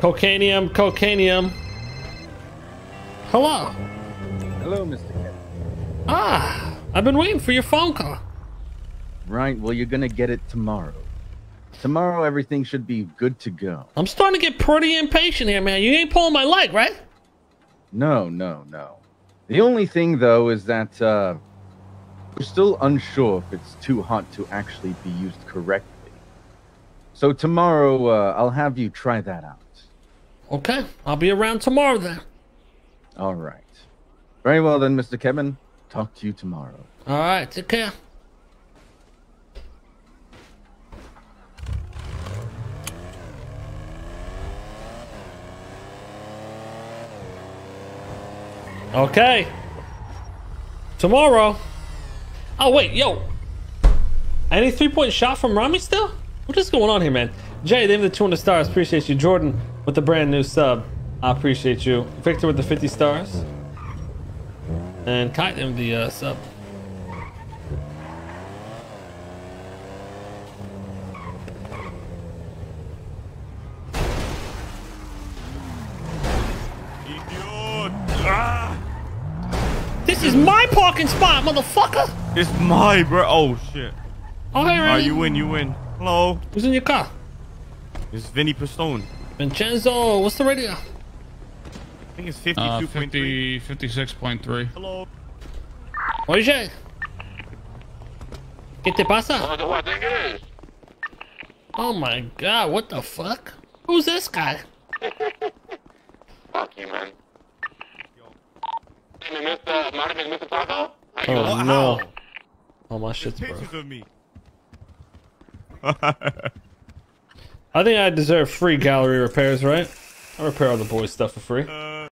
Cocainium, cocainium. Hello. Hello, Mr. Kevin. Ah, I've been waiting for your phone call. Right, well, you're gonna get it tomorrow. Tomorrow, everything should be good to go. I'm starting to get pretty impatient here, man. You ain't pulling my leg, right? No, no, no. The only thing, though, is that uh, we're still unsure if it's too hot to actually be used correctly. So tomorrow, uh, I'll have you try that out. Okay, I'll be around tomorrow then. All right. Very well then, Mr. Kevin. Talk to you tomorrow. All right, take care. Okay. Tomorrow. Oh wait, yo. Any three point shot from Ramee still? What is going on here, man? Jay, they have the 200 stars. Appreciate you. Jordan with the brand new sub. I appreciate you. Victor with the 50 stars. And Kite the uh, sub. This is my parking spot, motherfucker! It's my bro. Oh shit. Oh, hey, Ah, Randy. you win, you win. Hello. Who's in your car? It's Vinny Pistone. Vincenzo, what's the radio? I think it's Uh, 50, 56.3. Hello. Oye. ¿Qué te pasa? Oh my god, what the fuck? Who's this guy? Fuck you, man. Hey, Mr. Martin, Mr. Taco? How Oh no. Oh my shit's bro. Pictures of me. I think I deserve free gallery repairs, right? I repair all the boys' stuff for free. Uh,